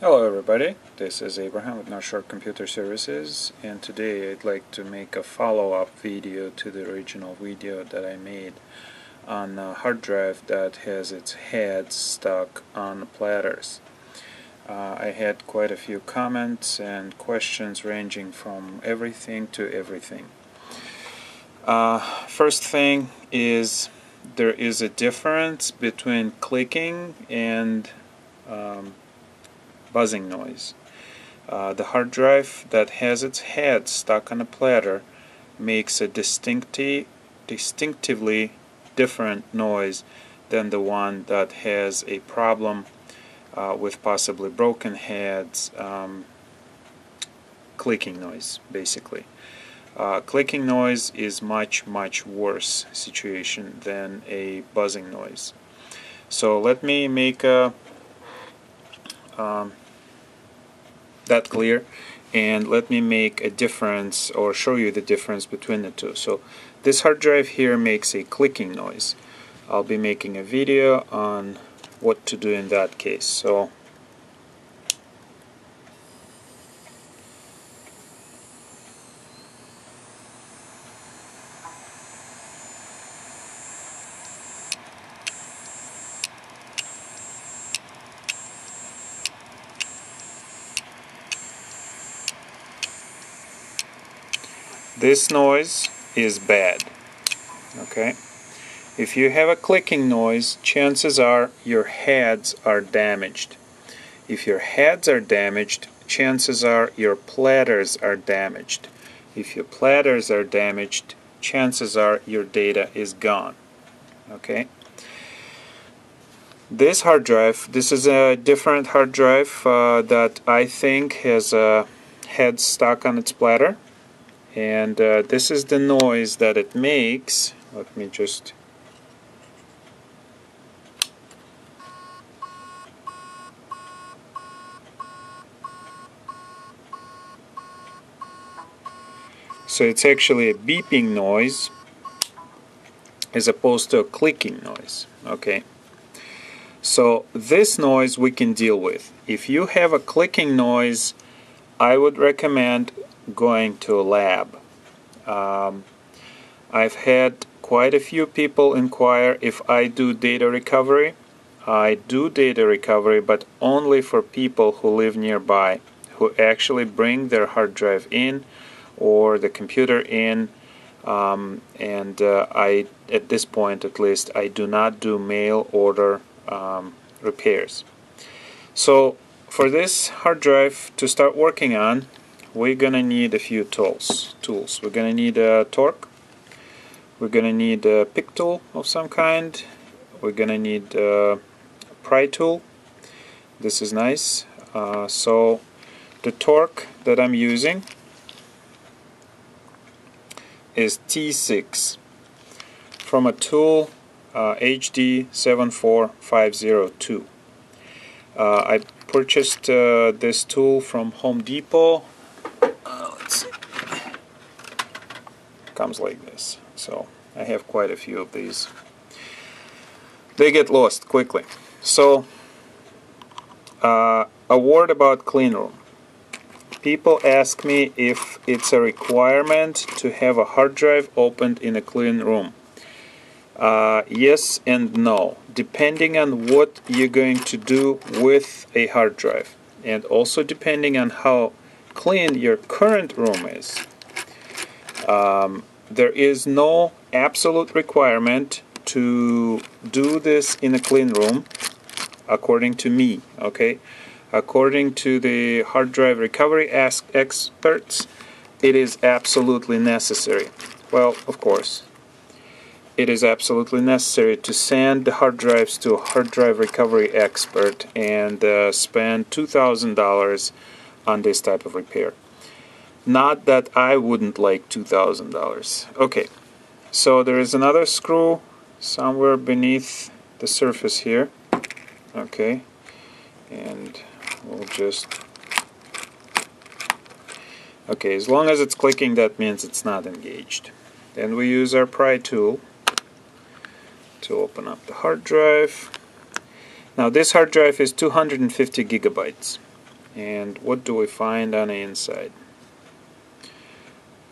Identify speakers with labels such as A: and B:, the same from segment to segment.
A: Hello everybody, this is Abraham with North Shore Computer Services and today I'd like to make a follow-up video to the original video that I made on a hard drive that has its head stuck on platters. Uh, I had quite a few comments and questions ranging from everything to everything. Uh, first thing is there is a difference between clicking and um, buzzing noise. Uh, the hard drive that has its head stuck on a platter makes a distincti distinctively different noise than the one that has a problem uh, with possibly broken heads, um, clicking noise basically. Uh, clicking noise is much much worse situation than a buzzing noise. So let me make a um, that clear and let me make a difference or show you the difference between the two. So this hard drive here makes a clicking noise. I'll be making a video on what to do in that case. So this noise is bad. Okay? If you have a clicking noise chances are your heads are damaged. If your heads are damaged chances are your platters are damaged. If your platters are damaged chances are your data is gone. Okay? This hard drive this is a different hard drive uh, that I think has a head stuck on its platter and uh, this is the noise that it makes. Let me just so it's actually a beeping noise as opposed to a clicking noise okay? So this noise we can deal with. If you have a clicking noise I would recommend going to a lab. Um, I've had quite a few people inquire if I do data recovery. I do data recovery, but only for people who live nearby, who actually bring their hard drive in or the computer in. Um, and uh, I, at this point at least, I do not do mail order um, repairs. So for this hard drive to start working on, we're gonna need a few tools. Tools. We're gonna need a torque. We're gonna need a pick tool of some kind. We're gonna need a pry tool. This is nice. Uh, so the torque that I'm using is T6 from a tool uh, HD74502. Uh, I purchased uh, this tool from Home Depot comes like this. So I have quite a few of these. They get lost quickly. So uh, a word about clean room. People ask me if it's a requirement to have a hard drive opened in a clean room. Uh, yes and no, depending on what you're going to do with a hard drive, and also depending on how clean your current room is. Um, there is no absolute requirement to do this in a clean room according to me okay? According to the hard drive recovery experts it is absolutely necessary. Well of course it is absolutely necessary to send the hard drives to a hard drive recovery expert and uh, spend $2,000 on this type of repair not that I wouldn't like $2,000. Okay, so there is another screw somewhere beneath the surface here. Okay, and we'll just... Okay, as long as it's clicking that means it's not engaged. Then we use our pry tool to open up the hard drive. Now this hard drive is 250 gigabytes. and what do we find on the inside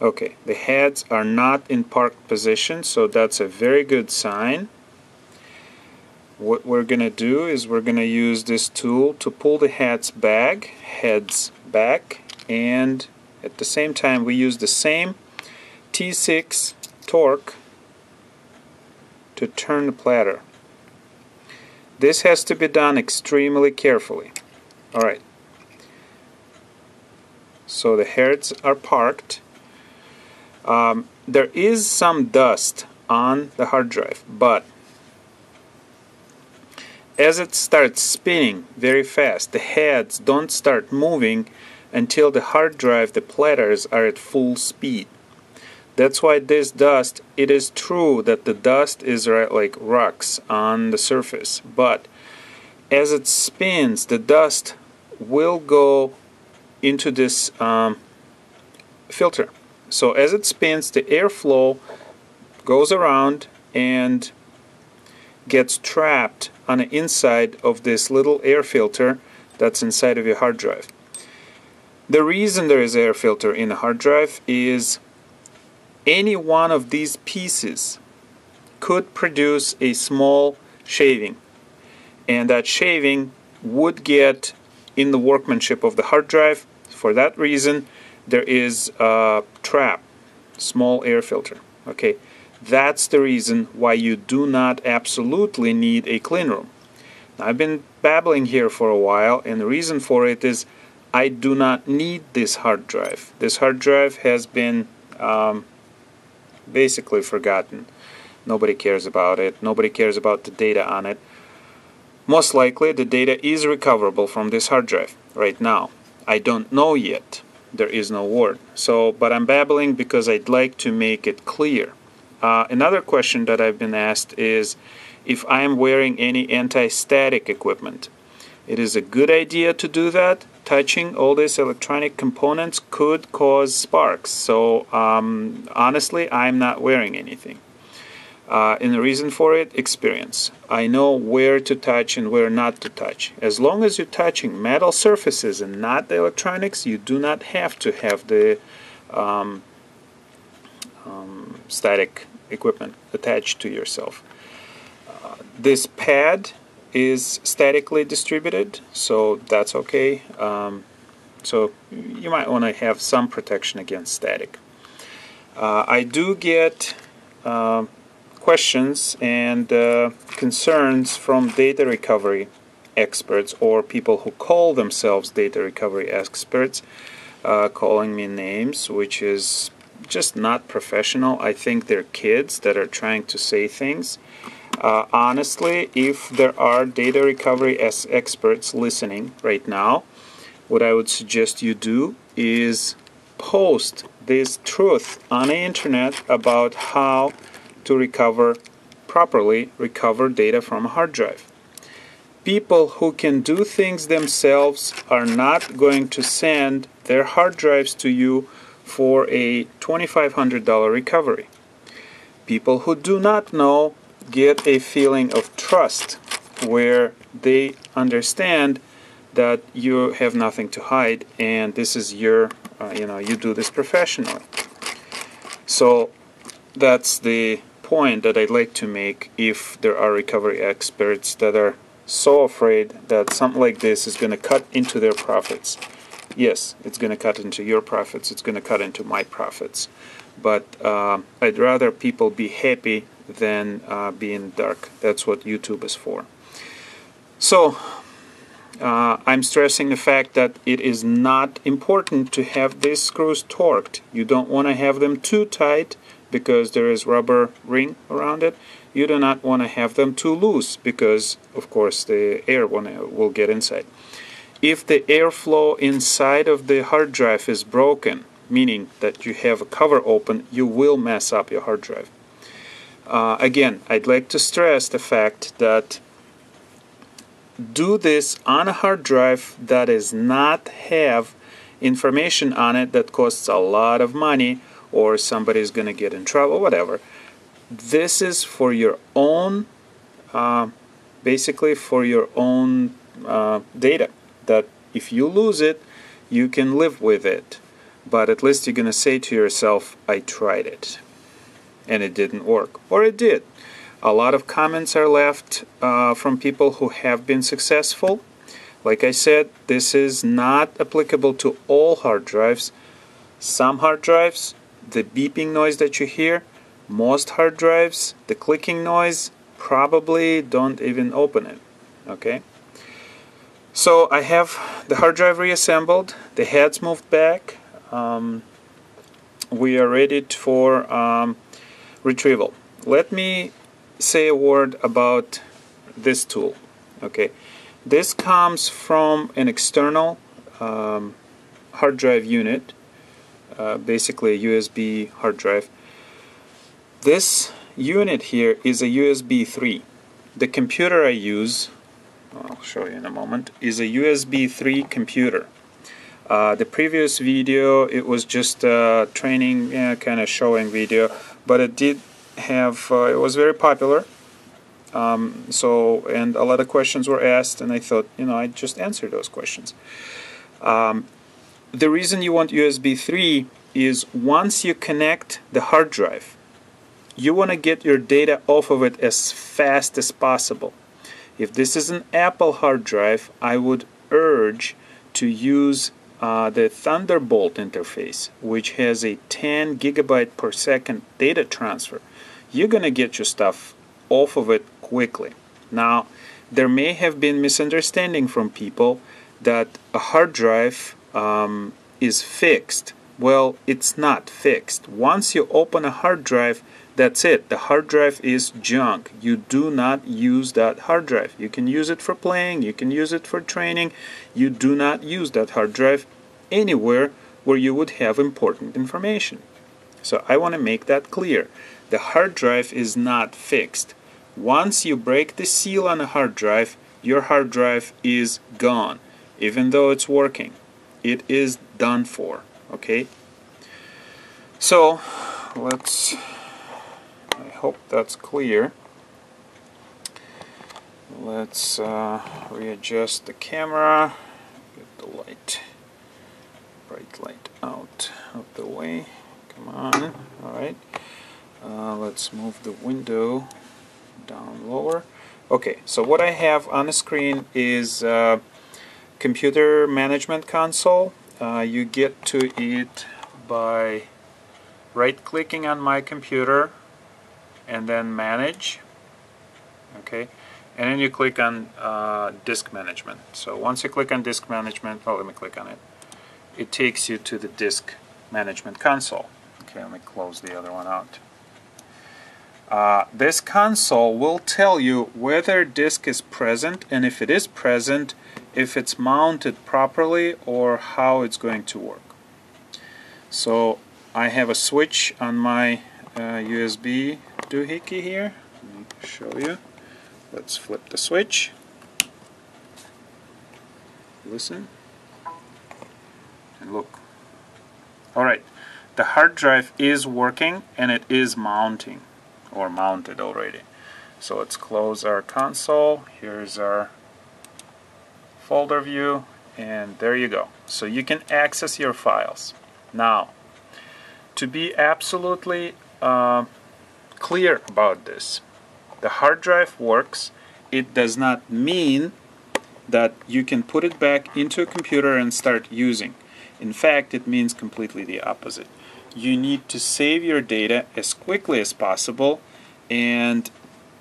A: okay the heads are not in parked position so that's a very good sign. What we're gonna do is we're gonna use this tool to pull the heads back heads back and at the same time we use the same T6 torque to turn the platter. This has to be done extremely carefully. Alright so the heads are parked um, there is some dust on the hard drive but as it starts spinning very fast the heads don't start moving until the hard drive the platters are at full speed. That's why this dust it is true that the dust is right like rocks on the surface but as it spins the dust will go into this um, filter so as it spins, the airflow goes around and gets trapped on the inside of this little air filter that's inside of your hard drive. The reason there is air filter in a hard drive is any one of these pieces could produce a small shaving and that shaving would get in the workmanship of the hard drive. For that reason, there is a trap, small air filter. Okay, that's the reason why you do not absolutely need a clean room. Now, I've been babbling here for a while, and the reason for it is I do not need this hard drive. This hard drive has been um, basically forgotten. Nobody cares about it. Nobody cares about the data on it. Most likely, the data is recoverable from this hard drive right now. I don't know yet there is no word. So, but I'm babbling because I'd like to make it clear. Uh, another question that I've been asked is if I'm wearing any anti-static equipment. It is a good idea to do that. Touching all these electronic components could cause sparks. So um, honestly, I'm not wearing anything. Uh, and the reason for it, experience. I know where to touch and where not to touch. As long as you're touching metal surfaces and not the electronics, you do not have to have the um, um, static equipment attached to yourself. Uh, this pad is statically distributed, so that's okay. Um, so you might want to have some protection against static. Uh, I do get uh, questions and uh, concerns from data recovery experts or people who call themselves data recovery experts, uh, calling me names, which is just not professional. I think they're kids that are trying to say things. Uh, honestly, if there are data recovery as experts listening right now, what I would suggest you do is post this truth on the internet about how to recover properly recover data from a hard drive. People who can do things themselves are not going to send their hard drives to you for a $2,500 recovery. People who do not know get a feeling of trust where they understand that you have nothing to hide and this is your, uh, you know, you do this professionally. So that's the point that I'd like to make if there are recovery experts that are so afraid that something like this is going to cut into their profits. Yes, it's going to cut into your profits, it's going to cut into my profits. But uh, I'd rather people be happy than uh, be in dark. That's what YouTube is for. So, uh, I'm stressing the fact that it is not important to have these screws torqued. You don't want to have them too tight because there is rubber ring around it. You do not want to have them too loose because of course the air will get inside. If the airflow inside of the hard drive is broken, meaning that you have a cover open, you will mess up your hard drive. Uh, again, I'd like to stress the fact that do this on a hard drive that does not have information on it that costs a lot of money or somebody's going to get in trouble, whatever. This is for your own, uh, basically for your own uh, data that If you lose it, you can live with it, but at least you're going to say to yourself, I tried it and it didn't work. Or it did. A lot of comments are left uh, from people who have been successful. Like I said, this is not applicable to all hard drives. Some hard drives, the beeping noise that you hear, most hard drives, the clicking noise, probably don't even open it. Okay? So I have the hard drive reassembled, the heads moved back. Um, we are ready for um, retrieval. Let me say a word about this tool. Okay, this comes from an external um, hard drive unit, uh, basically a USB hard drive. This unit here is a USB 3. The computer I use, I'll show you in a moment, is a USB 3 computer. Uh, the previous video, it was just a training, kind of showing video, but it did have, uh, it was very popular. Um, so, and a lot of questions were asked, and I thought, you know, I'd just answer those questions. Um, the reason you want USB 3 is once you connect the hard drive, you want to get your data off of it as fast as possible. If this is an Apple hard drive, I would urge to use uh, the Thunderbolt interface, which has a 10 gigabyte per second data transfer. You're going to get your stuff off of it quickly. Now, there may have been misunderstanding from people that a hard drive um, is fixed. Well, it's not fixed. Once you open a hard drive, that's it. The hard drive is junk. You do not use that hard drive. You can use it for playing, you can use it for training. You do not use that hard drive anywhere where you would have important information. So I want to make that clear. The hard drive is not fixed. Once you break the seal on a hard drive, your hard drive is gone, even though it's working. It is done for, okay? So, let's I hope that's clear. Let's uh, readjust the camera, get the light, bright light out of the way. Come on, alright. Uh, let's move the window down lower. Okay, so what I have on the screen is uh, computer management console. Uh, you get to it by right clicking on my computer and then manage okay? And then you click on uh, disk management. So once you click on disk management oh let me click on it. It takes you to the disk management console. Okay let me close the other one out. Uh, this console will tell you whether disk is present and if it is present if it's mounted properly or how it's going to work so I have a switch on my uh, USB doohickey here. Let me show you. Let's flip the switch. Listen. And look. Alright, the hard drive is working and it is mounting or mounted already. So let's close our console. Here's our folder view and there you go. So you can access your files. Now, to be absolutely uh, clear about this. The hard drive works. It does not mean that you can put it back into a computer and start using. In fact, it means completely the opposite. You need to save your data as quickly as possible and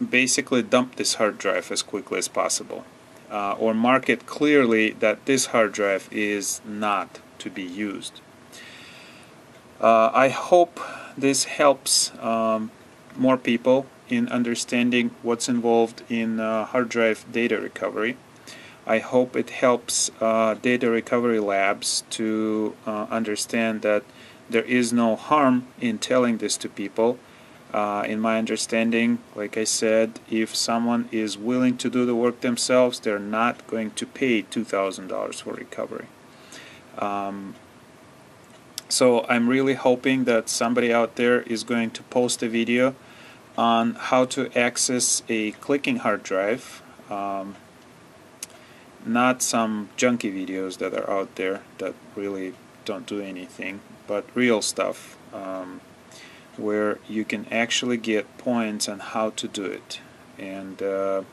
A: basically dump this hard drive as quickly as possible. Uh, or mark it clearly that this hard drive is not to be used. Uh, I hope this helps um, more people in understanding what's involved in uh, hard drive data recovery. I hope it helps uh, data recovery labs to uh, understand that there is no harm in telling this to people. Uh, in my understanding, like I said, if someone is willing to do the work themselves, they're not going to pay $2,000 for recovery. Um, so I'm really hoping that somebody out there is going to post a video on how to access a clicking hard drive. Um, not some junky videos that are out there that really don't do anything but real stuff um, where you can actually get points on how to do it. And uh,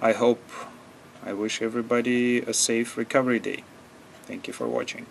A: I hope I wish everybody a safe recovery day. Thank you for watching